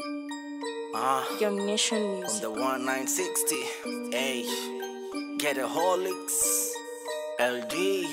Ah, Young Nation from the 1960. Hey, get a Holix. LD.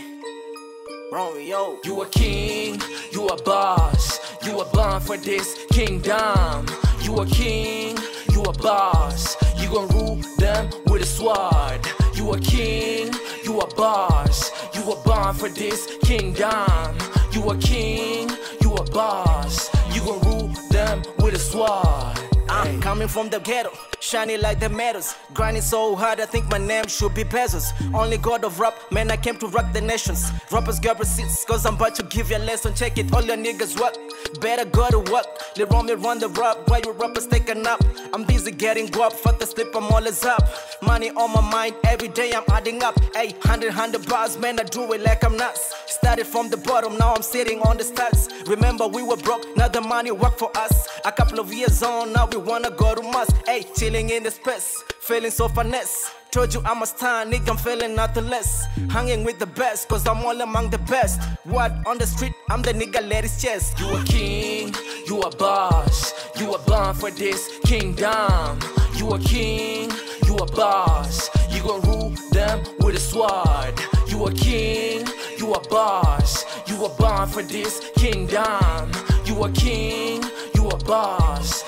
Romeo. You a king, you a boss, you a born for this kingdom. You a king, you a boss, you gon' rule them with a sword. You a king, you a boss, you a born for this kingdom. You a king, you a boss, you gon' rule them with a sword. I'm coming from the ghetto, shining like the metals. Grinding so hard, I think my name should be Bezos. Only God of rap, man, I came to rock the nations. Rappers grab receipts, cause I'm about to give you a lesson. Check it, all your niggas work. Better go to work. Let me run the rap while you rappers take a nap. I'm busy getting guap, fuck the sleep, I'm always up. Money on my mind, every day I'm adding up. Hey, 100, 100 bars, man, I do it like I'm nuts. Started from the bottom, now I'm sitting on the stats. Remember, we were broke, now the money work for us. A couple of years on, now we wanna go to Mars. Hey, chilling in the space, feeling so finesse. Told you I'm a star, nigga, I'm feeling nothing less. Hanging with the best, cause I'm all among the best. What on the street, I'm the nigga, his chest. You a king, you a boss, you a born for this kingdom. You a king, you a boss, you gon' rule them with a sword. You a king, you a boss, you a born for this kingdom. You a king, you a boss,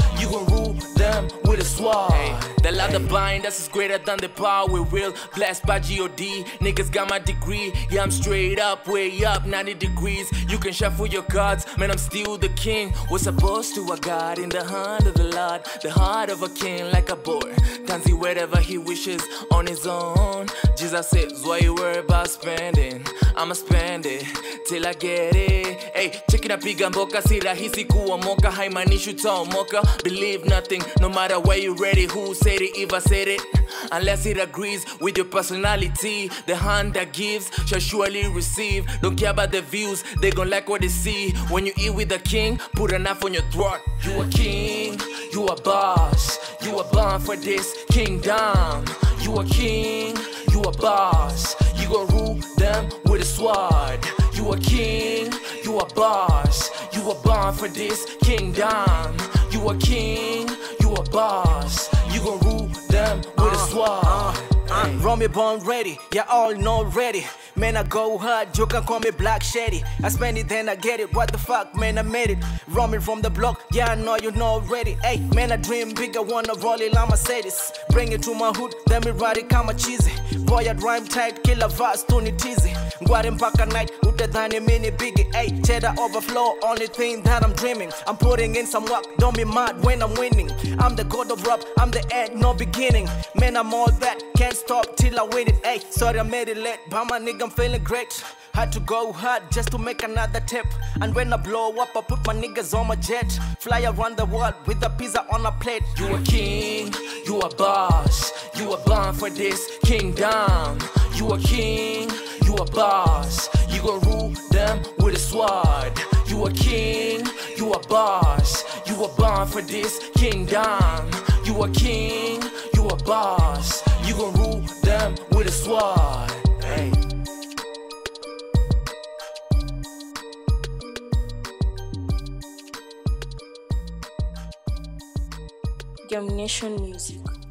them with a sword. the love the blind, that's is greater than the power we will. Blessed by God, niggas got my degree. Yeah, I'm straight up, way up, 90 degrees. You can shuffle your cards, man, I'm still the king. We're supposed to a God in the hand of the Lord, the heart of a king like a boy. See wherever he wishes on his own. Jesus says, why you worry about spending? I'ma spend it till I get it. Hey, check it napiga mboka, si rahisi kuomoka, haimaanishi utaomoka. Believe nothing, no matter where you ready, who said it, if I said it. Unless it agrees with your personality, the hand that gives shall surely receive. Don't care about the views, they gon' like what they see. When you eat with the king, put a knife on your throat. You a king, you a boss, you a born for this kingdom. You a king, you a boss, you gon' rule them with a sword. You a king, you a boss, you a born for this kingdom. You a king, you a boss, you gon' rule them with a sword. Uh, Romy born ready, yeah, all know ready. Man, I go hard, you can call me Black Shady. I spend it, then I get it. What the fuck, man, I made it. Roaming from the block, yeah, I know you know already. Hey, man, I dream big, I wanna roll it like Mercedes. Bring it to my hood, then me ride it kama cheesy. Boy, I rhyme tight, killer verse, Tony Tizzy. Ngwari mpaka night, utadhani mini biggie. Hey, cheddar overflow, only thing that I'm dreaming. I'm putting in some work, don't be mad when I'm winning. I'm the god of rap, I'm the end, no beginning. Man, I'm all that, can't stop till I win it. Hey, sorry I made it late, but my nigga, I'm feeling great. Had to go hard just to make another tip. And when I blow up, I put my niggas on my jet. Fly around the world with a pizza on a plate. You a king, you a boss, you a born for this kingdom. You a king, a boss, you gon' rule them with a sword. You a king, you a boss, you a born for this kingdom. You a king, you a boss, you gon' rule them with a sword. Hey. Music.